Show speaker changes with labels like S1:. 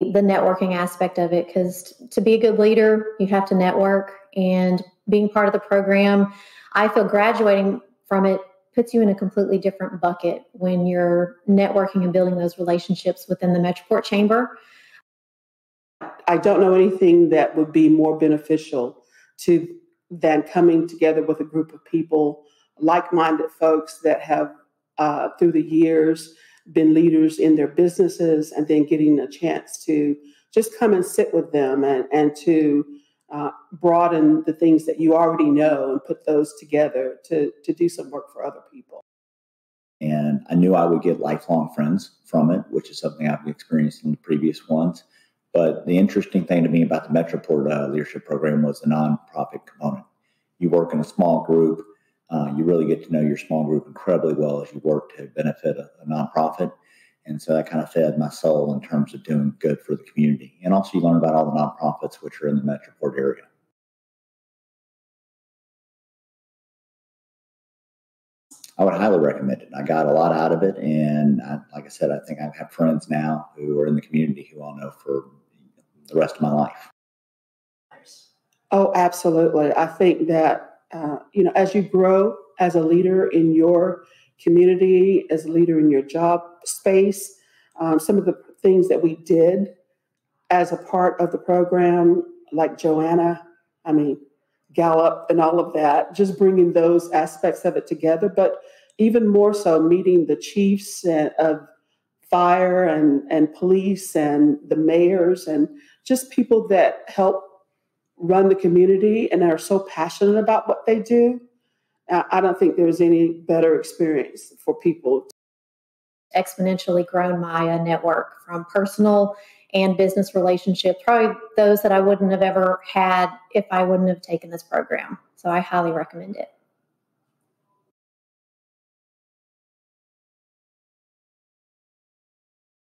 S1: the networking aspect of it because to be a good leader, you have to network. And being part of the program, I feel graduating from it puts you in a completely different bucket when you're networking and building those relationships within the Metroport Chamber.
S2: I don't know anything that would be more beneficial to than coming together with a group of people, like-minded folks that have, uh, through the years, been leaders in their businesses, and then getting a chance to just come and sit with them and and to uh, broaden the things that you already know and put those together to to do some work for other people.
S3: And I knew I would get lifelong friends from it, which is something I've experienced in the previous ones. But the interesting thing to me about the Metroport uh, Leadership Program was the nonprofit component. You work in a small group, uh, you really get to know your small group incredibly well as you work to benefit a, a nonprofit. And so that kind of fed my soul in terms of doing good for the community. And also, you learn about all the nonprofits which are in the Metroport area. I would highly recommend it. I got a lot out of it, and I, like I said, I think I have friends now who are in the community who I'll know for the rest of my life.
S2: Oh, absolutely. I think that uh, you know, as you grow as a leader in your community, as a leader in your job space, um, some of the things that we did as a part of the program, like Joanna, I mean, Gallup and all of that, just bringing those aspects of it together. But even more so, meeting the chiefs of fire and, and police and the mayors and just people that help run the community and are so passionate about what they do. I don't think there's any better experience for people.
S1: Exponentially grown my uh, network from personal and business relationships, probably those that I wouldn't have ever had if I wouldn't have taken this program. So I highly recommend it.